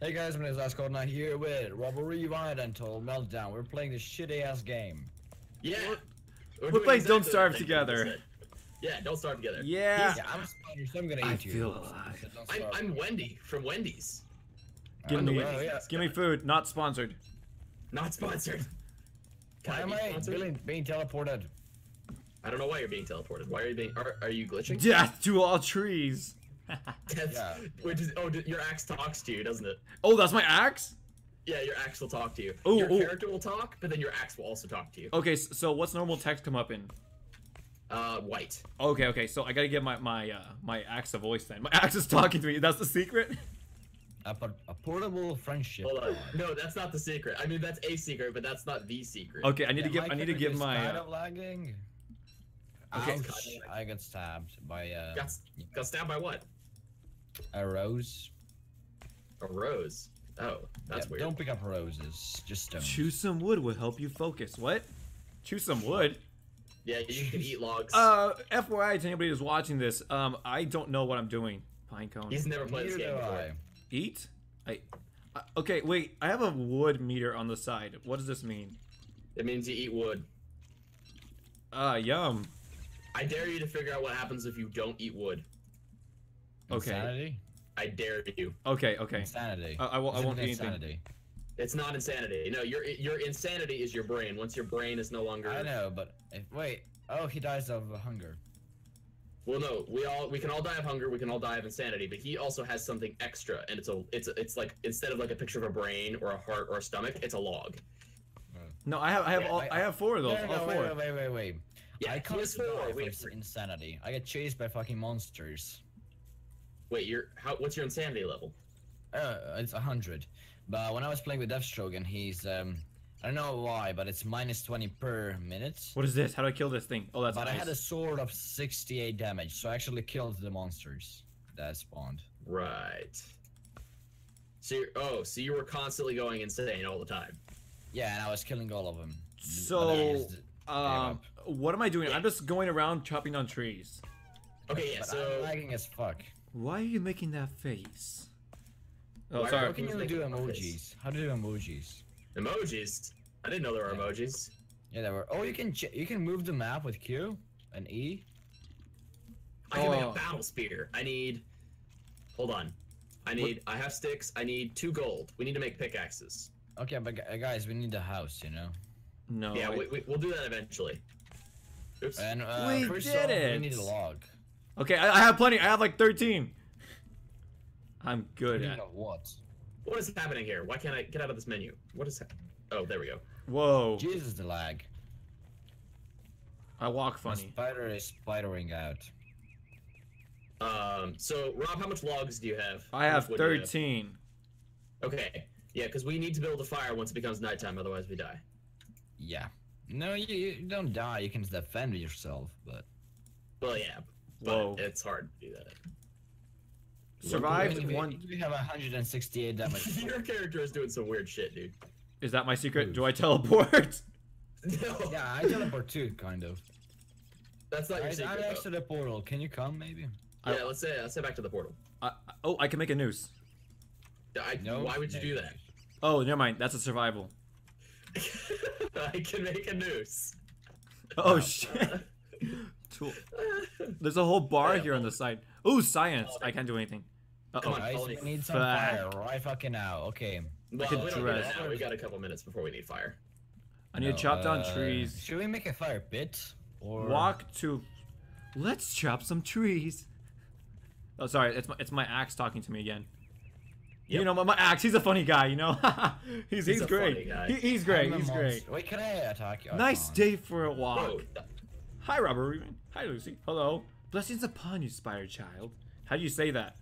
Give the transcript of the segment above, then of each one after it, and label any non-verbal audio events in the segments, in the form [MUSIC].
Hey guys, my name is Ascot, and I'm here with Robert Rewind until Meltdown. We're playing this shitty ass game. Yeah. We're doing playing Don't Starve together. Yeah, don't starve together. Yeah. Yeah, I'm a spider, so I'm gonna I eat you. feel alive. I'm. I'm Wendy from Wendy's. Give I'm me, Wendy's oh, yeah. give me food. Not sponsored. Not sponsored. Can [LAUGHS] Why am be I sponsored? being, being teleported? I don't know why you're being teleported. Why are you being? Are, are you glitching? Death to all trees. [LAUGHS] That's, Yeah. Which is oh, your axe talks to you, doesn't it? oh, that's my axe. Yeah, your axe will talk to you. Ooh, your ooh. character will talk, but then your axe will also talk to you. Okay, so what's normal text come up in? Uh, white. Okay, okay. So I gotta give my my uh my axe a voice then. My [LAUGHS] axe is talking to me. That's the secret. A, a portable friendship. Hold on. No, that's not the secret. I mean, that's a secret, but that's not the secret. Okay, I need to give my I need to give my. kind Uh, of lagging. Okay. Ouch, I got stabbed by uh, Got, got stabbed by what? A rose. A rose. Oh, that's Yeah, weird. Don't pick up roses, just stones. choose some wood will help you focus. What? Choose some wood. Yeah, you can [LAUGHS] eat logs. Uh, FYI to anybody who's watching this, um, I don't know what I'm doing. Pine cone. He's never played this game before. I. Eat? I. Uh, okay, wait. I have a wood meter on the side. What does this mean? It means you eat wood. Uh, yum. I dare you to figure out what happens if you don't eat wood. Okay. Insanity? I dare you. Okay, okay. Insanity. I- I won't- I won't do anything. insanity? It's not insanity. No, your your insanity is your brain. Once your brain is no longer. I know, but if, wait. Oh, he dies of hunger. Well, no, we all we can all die of hunger. We can all die of insanity. But he also has something extra, and it's a it's a, it's like instead of like a picture of a brain or a heart or a stomach, it's a log. No, I have I have Yeah, all I- I have four of those. No, no, all no, four. wait, wait, wait, wait. Yeah, I can't has four. die We for have three. insanity. I get chased by fucking monsters. Wait, your how? What's your insanity level? Uh, it's a hundred. But when I was playing with Deathstroke and he's um, I don't know why, but it's minus twenty per minute. What is this? How do I kill this thing? Oh, that's but I had a sword of sixty-eight damage, so I actually killed the monsters that spawned. Right. So you're, oh, so you were constantly going insane all the time. Yeah, and I was killing all of them. So, um, what am I doing? I'm just going around chopping down trees. Okay, yeah. But So I'm lagging as fuck. Why are you making that face? Oh, Why sorry. How can you do emojis? How do you do emojis? emojis. I didn't know there were Yeah. emojis. Yeah, there were. Oh, you can you can move the map with Q and E. I can make Oh. a battle spear. I need. Hold on. I need. I have sticks. I need two gold. We need to make pickaxes. Okay, but guys, we need a house, you know. No. yeah, I- we, we, we'll do that eventually. Oops. And uh, We first did off, it! We need a log. Okay, I, I have plenty. I have like 13. I'm good at. what? What is happening here? Why can't I get out of this menu? What is hap- Oh, there we go. Whoa. Jesus, the lag. I walk My funny. spider is spidering out. Um. So, Rob, how much logs do you have? I have much wood do you 13. Okay. Yeah, because we need to build a fire once it becomes nighttime, otherwise we die. Yeah. No, you, you don't die. You can defend yourself, but Well, yeah, but Whoa. it's hard to do that. Survived we, one. We have 168 damage. [LAUGHS] Your character is doing some weird shit, dude. Is that my secret? Do I teleport? [LAUGHS] No, [LAUGHS] yeah, I teleport too, kind of. that's not your Guys, I'm secret. next to the portal. Can you come, maybe? I- Yeah, let's say let's say back to the portal. I, oh, I can make a noose. I, No. why would you do that? Oh, never mind. That's a survival. I can make a noose. Oh shit. Tool. [LAUGHS] There's a whole bar Yeah, here on the side. Ooh, science. I can't do anything. Uh oh. on. Guys, we need some Fuck. fire right fucking now. Okay. well, could we don't need dress. it now. We got a couple minutes before we need fire. I need to chop down uh, trees. Should we make a fire pit? Or Walk to. Let's chop some trees. Oh, sorry. It's my it's my axe talking to me again. You know, my, my axe. He's a funny guy. You know. [LAUGHS] he's he's, He's a great. funny guy. He, he's great. I'm a He's great. monster. Wait, can I attack you? I Nice day for a walk. Whoa, Hi, Robert Rewind. Hi, Lucy. Hello. Blessings upon you, spider child. How do you say that?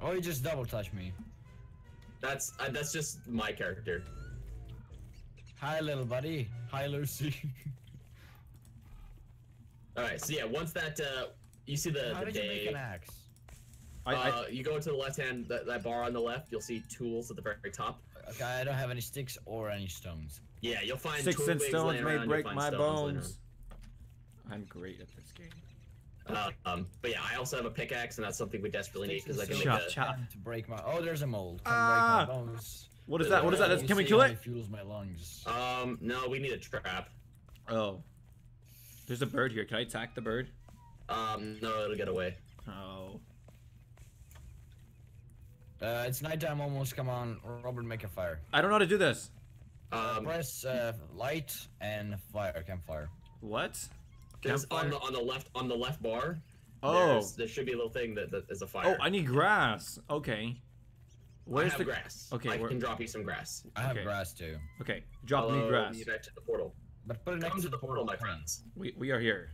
Oh, you just double touch me. that's uh, that's just my character. Hi, little buddy. Hi, Lucy. [LAUGHS] All right, so yeah, once that uh, you see the, How the did you make an axe? I, I, uh, you go to the left hand that, that bar on the left. You'll see tools at the very top. Okay, I don't have any sticks or any stones. Yeah, you'll find Sticks tool and bigs stones laying may around, you'll break my stones laying bones. I'm great at this game. Uh, um, but yeah, I also have a pickaxe, and that's something we desperately need because I can make a. chop. To break my. Oh, there's a mold. Come Ah! break my bones. What is that? What is that? Uh, Can you we kill it? fuels my lungs. Um, no, we need a trap. Oh. There's a bird here. Can I attack the bird? Um, no, it'll get away. Oh. Uh, it's nighttime almost. Come on, Robert, make a fire. I don't know how to do this. Um, Press uh, light and fire. Campfire. What? There's on the on the left on the left bar. Oh. there's- there should be a little thing that, that is a fire. Oh, I need grass. Okay. Where's I have the grass. Okay, I where- can drop you some grass. I have Okay. grass too. Okay, drop me Hello, grass. You back to the portal. But put it Come next to the portal, my friends. We we are here.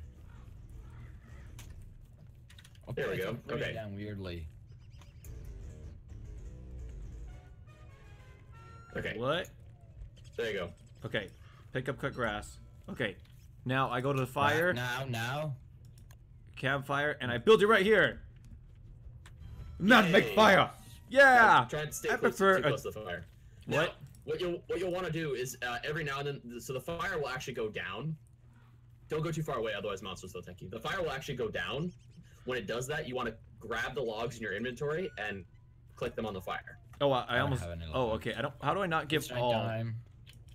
Okay, There we go. upgraded Okay. Down weirdly. Okay, What? there you go. Okay. Pick up cut grass. Okay. Now I go to the fire, Now, now. campfire, and I build it right here. Not Yay. make fire. Yeah. Try to stay I close, prefer too a- close to the fire. What? Now, what you'll what you'll want to do is uh, every now and then, so the fire will actually go down. Don't go too far away, otherwise monsters will attack you. The fire will actually go down. When it does that, you want to grab the logs in your inventory and click them on the fire. Oh, I, I don't almost. have any Oh, okay. I don't. How do I not give all? nighttime.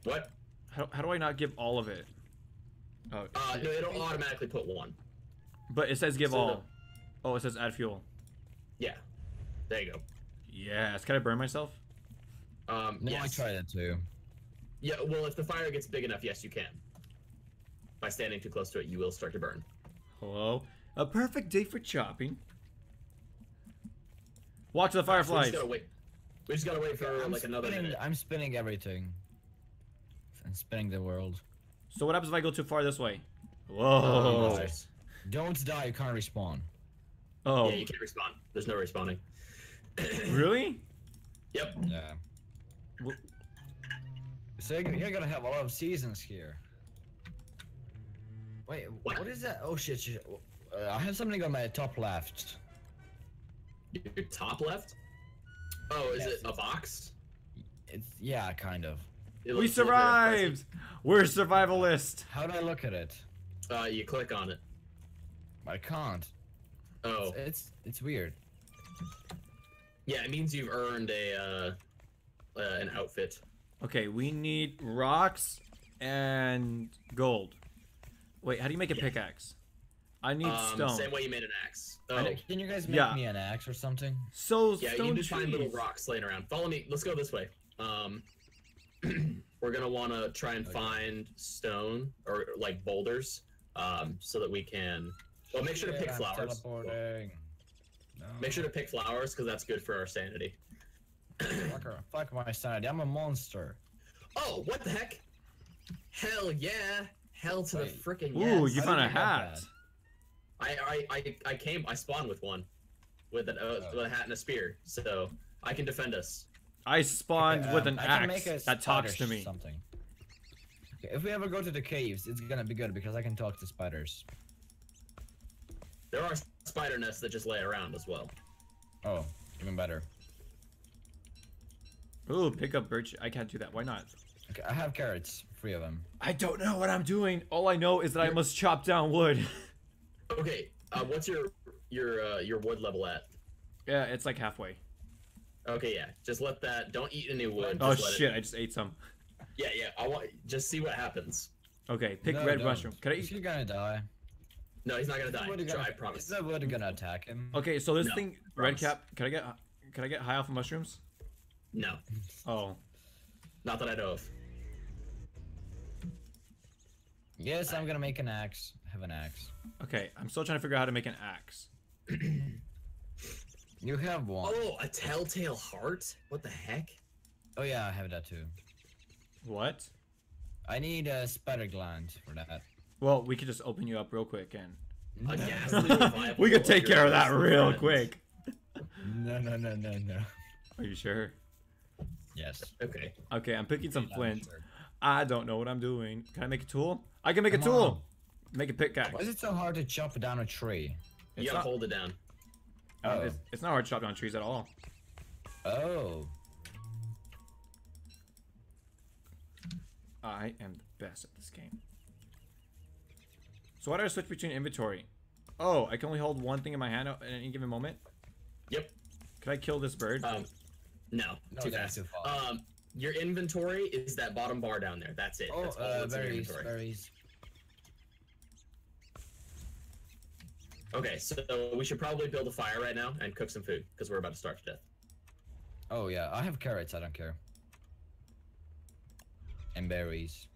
What? How, how do I not give all of it? Oh, Uh, no, it'll automatically put one. but it says give so the- all. Oh, it says add fuel. Yeah, there you go. Yes. Can I burn myself? Um, No, yes. I tried that too. Yeah, well, if the fire gets big enough, yes, you can. By standing too close to it, you will start to burn. Hello. A perfect day for chopping. Watch the So we fireflies. just gotta wait. We just gotta wait for I'm like another spinning, minute. I'm spinning everything. I'm spinning the world. So what happens if I go too far this way? Whoa. monsters. Don't die, you can't respawn. Oh, Yeah, you can't respawn. There's no respawning. [COUGHS] really? Yep. Yeah. Wh- So you're, you're gonna have a lot of seasons here. Wait, What? what is that? Oh shit, shit. Uh, I have something on my top left. Your top left. Oh, is Yes, it a box? It's yeah, kind of. It We looks a little bit survived. We're survivalist. How do I look at it? Uh, you click on it. I can't. Oh, It's it's weird. yeah, it means you've earned a uh, uh an outfit. Okay, we need rocks and gold. Wait, how do you make a Yeah. pickaxe? I need Um, stone. same way you made an axe. Oh, don't- Can you guys make Yeah. me an axe or something? So yeah, stone you just find little rocks laying around. Follow me. Let's go this way. Um, [CLEARS THROAT] we're gonna want to try and Okay. find stone or like boulders, um, so that we can. Well, make sure to pick I'm flowers. Teleporting. No. Make sure to pick flowers because that's good for our sanity. Fucker, [CLEARS THROAT] fuck my sanity. I'm a monster. Oh, what the heck? Hell yeah! Hell to Wait. the freaking yes. Ooh, you found a hat. I, I I I came. I spawned with one, with an uh, Oh. with a hat and a spear, so I can defend us. I spawned Okay, with um, an I axe make that talks to me. Something. Okay, if we ever go to the caves, it's gonna be good because I can talk to spiders. There are spider nests that just lay around as well. Oh, even better. Ooh, pick up birch. I can't do that. Why not? Okay, I have carrots, three of them. I don't know what I'm doing. All I know is that I You're- must chop down wood. [LAUGHS] Okay, uh, what's your your uh, your wood level at? yeah, it's like halfway. Okay, yeah. Just let that. Don't eat any wood. Oh just let it- shit! I just ate some. yeah, yeah. I want just see what happens. Okay, pick No, red don't. mushroom. Can I Is eat? he gonna die? No, he's not gonna die. wood Try, gonna- I Is promise. the wood gonna attack him? Okay, so this No, thing, promise. red cap. Can I get? Can I get high off of mushrooms? No, Oh, not that I know of. Yes, I'm gonna make an axe. Have an axe. okay. I'm still trying to figure out how to make an axe. [CLEARS THROAT] You have one. Oh, a telltale heart? What the heck? Oh yeah, I have that too. What? I need a spider gland for that. Well, we could just open you up real quick and A we could take care of that real friend. quick. No, no, no, no, no. Are you sure? Yes. Okay. Okay, I'm picking some flint. sure. I don't know what I'm doing. Can I make a tool? I can make a tool. on. Make a pickaxe. Why is it so hard to chop down a tree? You It's gotta not, hold it down. Uh, Oh. it's, it's not hard to chop down trees at all. Oh. I am the best at this game. So why do I switch between inventory? Oh, I can only hold one thing in my hand at any given moment. Yep. Could I kill this bird? Um, no, No, too fast. too fast. Um, your inventory is that bottom bar down there. That's it. Oh, That's all uh, that's in your berries, inventory. berries. Okay, so we should probably build a fire right now and cook some food because we're about to starve to death. Oh yeah, I have carrots. I don't care. And berries.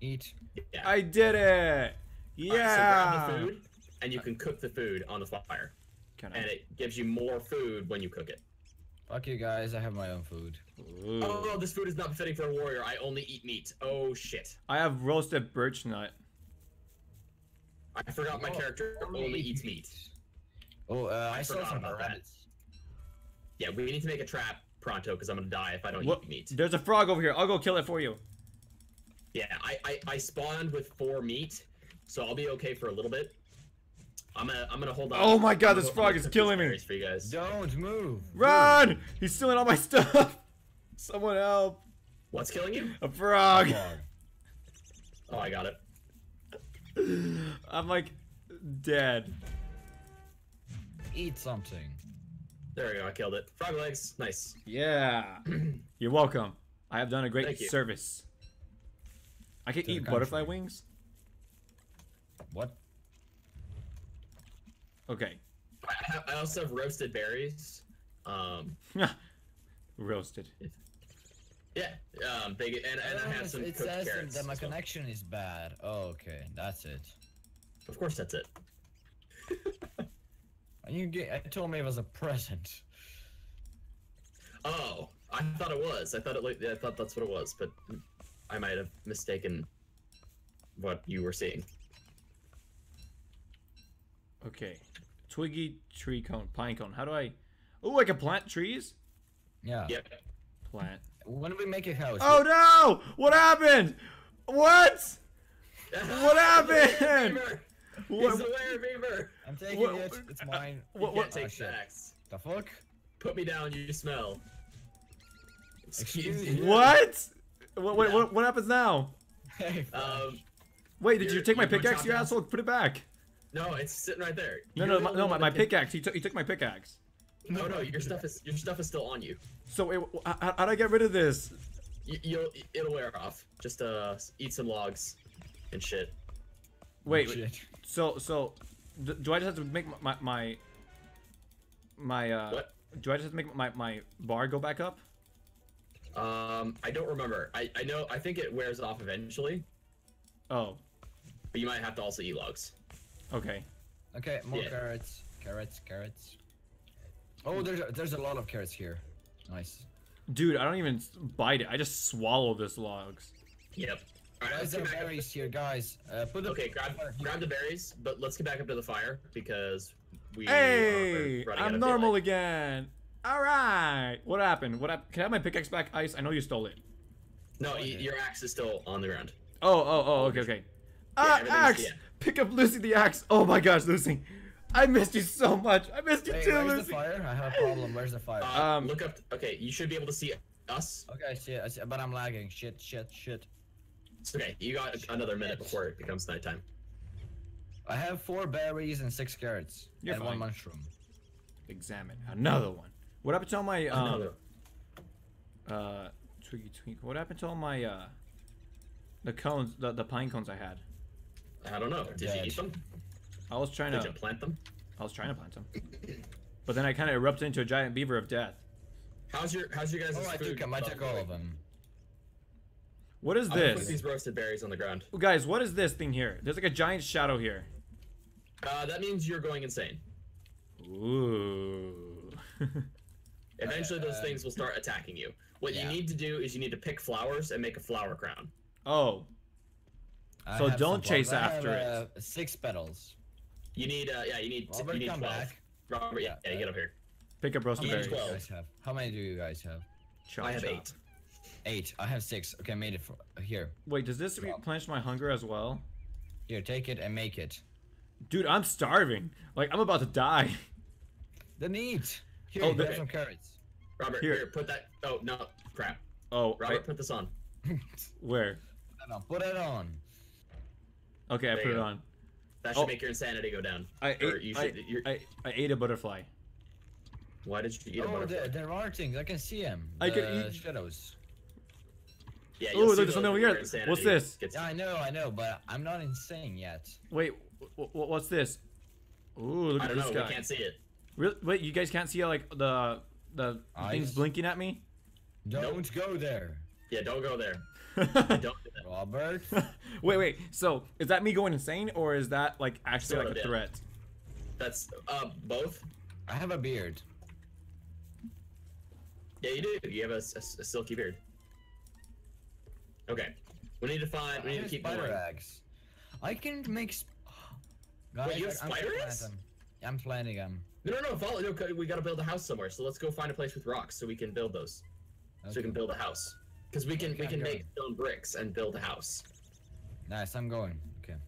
Eat. Yeah. I did it! Alright, Yeah! so grab the food, and you can cook the food on the fire, Can I? and it gives you more food when you cook it. Fuck you guys. I have my own food. Ooh. Oh, this food is not befitting for a warrior. I only eat meat. Oh shit! I have roasted birch nut. I forgot my Oh, character only eats meat. Oh, uh, I I, saw forgot some about that. Yeah, we need to make a trap pronto because I'm gonna die if I don't What? eat meat. There's a frog over here. I'll go kill it for you. Yeah, I, I I spawned with four meat, so I'll be okay for a little bit. I'm gonna I'm gonna hold on. Oh my God, this frog is killing me. For you guys. Don't move. Run! He's stealing all my [LAUGHS] stuff. Someone help! What's killing you? A frog. Move. Oh, I got it. I'm like dead. Eat something. There we go. I killed it. Frog legs. Nice. Yeah. [CLEARS THROAT] You're welcome. I have done a great Thank you. service. I can To eat butterfly wings. What? Okay. I, also have roasted berries. Um, [LAUGHS] Roasted. Yeah. Um, big and, and I Oh, have it's- some it cooked says that- carrots. that my as well. connection is bad. Oh, okay, that's it. Of course, that's it. [LAUGHS] And you get, I told me it was a present. Oh, I thought it was. I thought it. Looked, I thought that's what it was, but I might have mistaken what you were seeing. Okay. Twiggy tree cone, pine cone. How do I? Oh, I can plant trees. Yeah. Yep. Plant. When did we make a house. Oh no! What happened? What? What [LAUGHS] happened? Beaver! What- He's a were beaver. I'm taking What- it. It's mine. What? You what can't take Oh, shit. The fuck? Put me down. You smell. Excuse me. What? What? What, Yeah. what? What happens now? Hey, [LAUGHS] Um, Wait, did you take my pickaxe, top you down? asshole? Put it back. no, it's sitting right there. No, You're no, the my, no, my, my pickaxe. He took, he took my pickaxe. No, no, your stuff is your stuff is still on you. So wait, wh- how, how'd I get rid of this? you you'll it'll wear off. Just uh, eat some logs and shit. Wait, wait, shit. so so, do I just have to make my my my uh? What? Do I just have to make my my bar go back up? Um, I don't remember. I I know. I think it wears off eventually, Oh, but you might have to also eat logs. okay. Okay, more Yeah. carrots. Carrots, carrots. Oh, there's a, there's a lot of carrots here. Nice. Dude, I don't even bite it. I just swallow this logs. Yep. All right, Guys, let's there get are back up. berries here, guys. Uh, put the Okay, grab grab the berries, but let's get back up to the fire because we Hey, are running out I'm of normal daylight. again. All right. What happened? What hap- Can I have my pickaxe back, Ice? I know you stole it. No, Okay. your axe is still on the ground. Oh, oh, oh. Okay, okay. Ah, everything's- axe! yeah. Pick up Lucy the axe. Oh my gosh, Lucy. I missed you so much. I missed you Hey, too, where's the fire? I have a problem. Where's the fire? Um, look up. Okay, you should be able to see us. okay, I see, it, I see, it, but I'm lagging. Shit, shit, shit. It's okay, you got another minute before it becomes nighttime. I have four berries and six carrots. You're and fine. one mushroom. Examine another one. What happened to all my um Another. uh twiggy twink? What happened to all my uh the cones, the the pine cones I had? I don't know. Did you eat them? I was trying Did to you plant them? I was trying to plant them, but then I kind of erupted into a giant beaver of death. How's your How's your guys' Oh, I food? took them. I took going? all of them. What is this? I'm put this? these roasted berries on the ground. Guys, what is this thing here? There's like a giant shadow here. Uh, that means you're going insane. Ooh. [LAUGHS] Eventually, those Uh, things will start attacking you. What yeah. you need to do is you need to pick flowers and make a flower crown. oh, I So don't chase flowers. I after have, it. uh, Six petals. You need, uh, yeah, you need, Robert, you need come 12. back. Robert, yeah, yeah, get up here. pick up How roasted many do you berries. 12. guys have? How many do you guys have? Chop, I have chop. eight. Eight. I have six. Okay, I made it for, here. Wait, does this replenish my hunger as well? Here, take it and make it. Dude, I'm starving. Like I'm about to die. Then eat. Here, Oh, you the- have some carrots. Robert, Here. here. put that. Oh no, crap. Oh, Robert, I, put this on. where? Put it on. Put it on. Okay, I put it go. on. That should Oh. make your insanity go down. I ate, you should- you're- I, I ate a butterfly. Why did you eat a Oh, butterfly? there, there are things. I can see them. I can The eat- shadows. Yeah, Ooh, you'll see there's something those over when here. What's this? gets- Yeah, I know, I know, but I'm not insane yet. Wait, w- w- what's this? Ooh, look I at don't this know. guy. We can't see it. Re- wait, you guys can't see like the the things blinking at me? Don't go there, Yeah, don't go there. [LAUGHS] Don't do that. Robert. [LAUGHS] wait, wait. So is that me going insane, or is that like actually Sort like a of, yeah. threat? That's uh both. I have a beard. Yeah, you do. You have a silky beard. Okay. We need to find. We I need to keep spider going. eggs. I can make. Sp- [GASPS] Guys, you have I'm spider planting eggs? I'm planting them. No, no, no. Follow. No, 'cause we gotta build a house somewhere. So let's go find a place with rocks so we can build those. So we can build a house. Because we can we can make stone bricks and build a house. Nice, I'm going. Okay.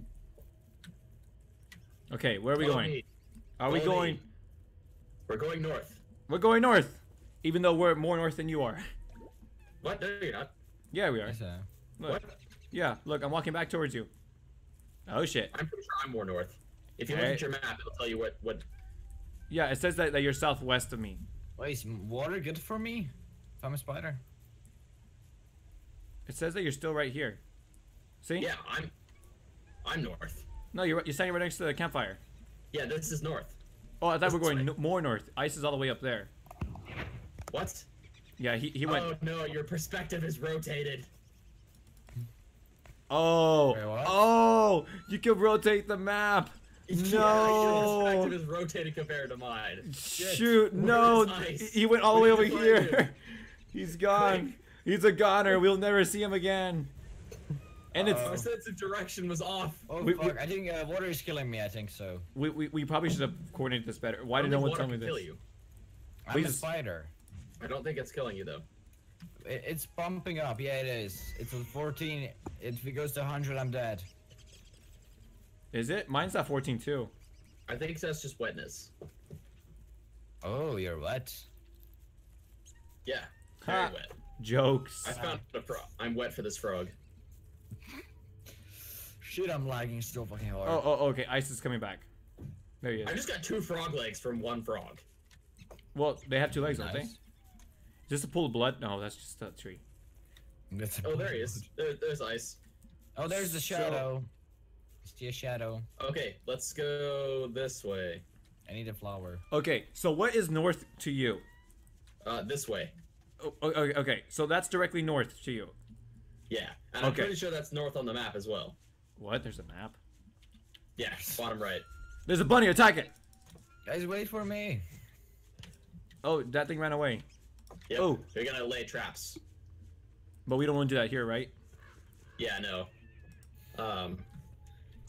Okay, where are we Follow going? me. Are we going? me. We're going north. We're going north, even though we're more north than you are. What? No, you're not. Yeah, we are. Yes, uh, Look. What? Yeah, look, I'm walking back towards you. Oh shit. I'm pretty sure I'm more north. If you look Alright. at your map, it'll tell you what what. Yeah, it says that, that you're southwest of me. Wait, is water good for me? If I'm a spider? It says that you're still right here. See? Yeah, I'm. I'm north. No, you're you're standing right next to the campfire. Yeah, this is north. Oh, I thought we were going no- more north. Ice is all the way up there. What? Yeah, he, he went. Oh no, your perspective is rotated. Oh, Wait, oh, you can rotate the map. [LAUGHS] Yeah, your perspective is rotated compared to mine. Shoot, Where no, he went all the way over need to find here. [LAUGHS] He's gone. He's a goner. We'll never see him again. And it's Our sense of direction was off. Oh We- fuck! we- I think uh, water is killing me. I think so. we, we, we probably should have coordinated this better. Why did don't no one tell me can this? Kill you. I'm a spider. I don't think it's killing you though. It, it's pumping up. Yeah, it is. It's a 14. If it goes to 100, I'm dead. Is it? Mine's at 14 too. I think that's just wetness. Oh, you're wet. Yeah, very Ha. wet. Jokes. I found a frog. I'm wet for this frog. Shit, I'm lagging still fucking hard. Oh, oh, okay. Ice is coming back. There he is. I just got two frog legs from one frog. Well, they have two legs, don't they? Nice. Just a pool of blood? No, that's just a tree. That's a Oh, there he is. There, there's ice. Oh, there's the shadow. So- shadow. See a shadow. Okay, let's go this way. I need a flower. Okay, so what is north to you? Uh, this way. Oh, okay, okay, so that's directly north to you. Yeah, and I'm Okay. pretty sure that's north on the map as well. What? There's a map. Yeah, bottom right. There's a bunny. Attack it. Guys, wait for me. Oh, that thing ran away. Yep. Oh. You're gonna lay traps. But we don't want to do that here, right? Yeah, no. Um,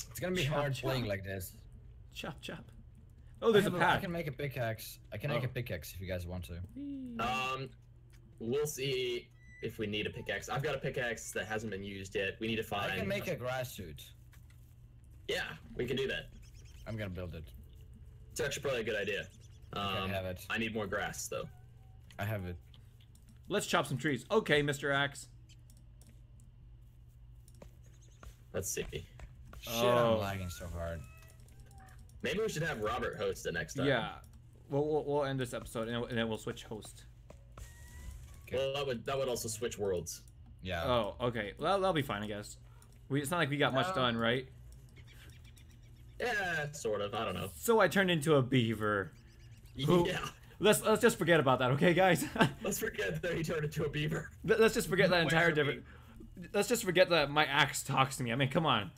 It's gonna be Chop, hard chop. playing like this. Chop, chop. Oh, there's a pack. I can make a pickaxe. I can make Oh. a pickaxe if you guys want to. um, we'll see if we need a pickaxe. I've got a pickaxe that hasn't been used yet. We need to find. I can make a grass suit. Yeah, we can do that. I'm gonna build it. It's actually probably a good idea. Um, have it. I need more grass though. I have it. Let's chop some trees. Okay, Mr. Axe. Let's see. Shit, Oh. I'm lagging so hard. Maybe we should have Robert host the next time. Yeah. We'll, we'll, we'll end this episode and, and then we'll switch host. Well, that would that would also switch worlds. Yeah. Oh, okay. Well, that'll be fine, I guess. We, it's not like we got much No. done, right? Yeah, sort of. I don't know. So I turned into a beaver. Who- Yeah. Let's let's just forget about that, okay, guys? [LAUGHS] Let's forget that he turned into a beaver. Let- let's just forget that entire for different. Let's just forget that my axe talks to me. I mean, come on.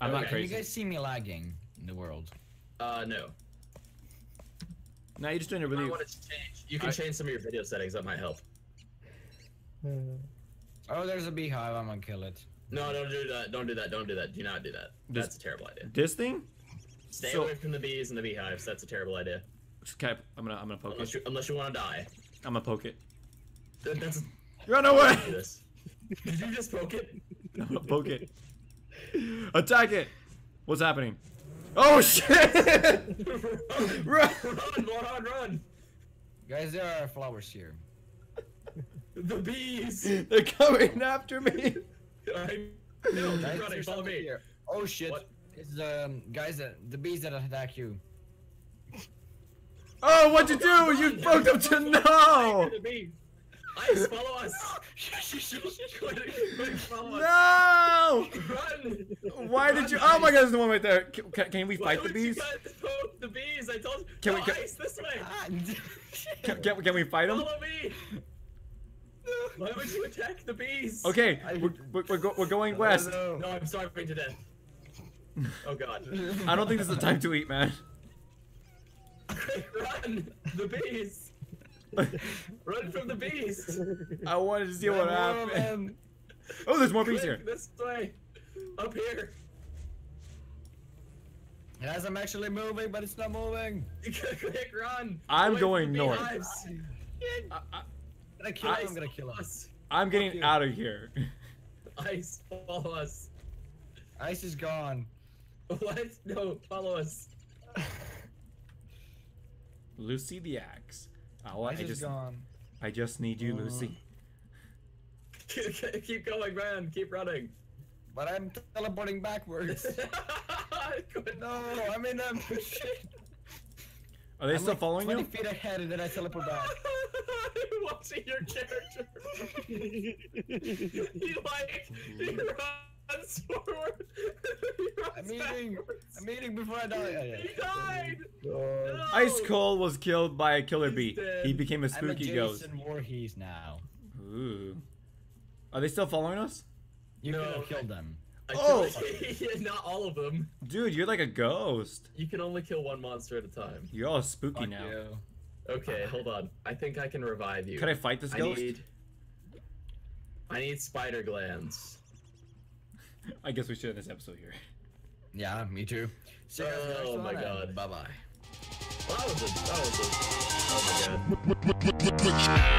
I'm not Okay. Can you guys see me lagging in the world? Uh, no. No, you're just doing a really. want to change. You can I- change some of your video settings. That might help. Hmm. Oh, there's a beehive. I'm gonna kill it. No, don't do that. Don't do that. Don't do that. Do not do that. This- That's a terrible idea. This thing? Stay So- away from the bees and the beehives. That's a terrible idea. Okay, I'm gonna I'm gonna poke Unless it. you unless you want to die. I'm gonna poke it. That, that's Run do away! Did you just poke it? [LAUGHS] I'm gonna poke it. Attack it! What's happening? Oh shit! [LAUGHS] run, Run! run, run, run! Guys, there are flowers here. The bees. They're coming after me. [LAUGHS] I no, Guys, running. Follow me. here. Oh shit! What? It's the um, guys that the bees that attack you. Oh, what'd you do? You fucked up to [LAUGHS] no! The bee. Ice, follow us. quick, quick, follow us. No! Run! Why did you? Oh my god, there's the one right there. Can, can- can we Why fight the would you bees? guys the bees? I told you. Can no, we- can- ice this way. Can, can, can we fight them? Follow me. Why would you attack the bees? Okay, we're, we're, we're, go, we're going west. No, I'm starving to death. Oh god. I don't think this is the time to eat, man. Quick, [LAUGHS] run! The bees! [LAUGHS] Run from the beast! I wanted to see what happened. Oh, there's more bees here. this way! Up here! Yes, I'm actually moving, but it's not moving. [LAUGHS] Quick, run! I'm Away going north. beehives. I, I, I'm gonna kill him. Ice, I'm gonna kill us. I'm getting you. out of here. [LAUGHS] Ice, follow us. Ice is gone. What? No, follow us. Lucy the axe. Oh, I Ice just, gone. I just need you, Lucy. Uh, [LAUGHS] keep going, man. Keep running. But I'm teleporting backwards. [LAUGHS] Good. no, I'm in them. Shit. Are they I'm still like following 20 you? feet ahead and then I teleport back. [LAUGHS] I'm watching your character. you like he runs forward. [LAUGHS] he runs I'm eating. backwards. I'm eating before I die. Yeah. He died. Oh. No. Ice Cold was killed by a killer bee. He became a I'm a spooky Jason ghost. Voorhees now. Ooh. Are they still following us? You No. could have killed them. I Oh. feel [LAUGHS] not all of them. Dude, you're like a ghost. You can only kill one monster at a time. You're all spooky Fuck now. you. Okay, hold on. I think I can revive you. Can I fight this ghost? I need. I need spider glands. [LAUGHS] I guess we should end this episode here. Yeah, me too. See you guys next Oh one, my God. Bye bye. That was a. That was a. Oh my god. [LAUGHS]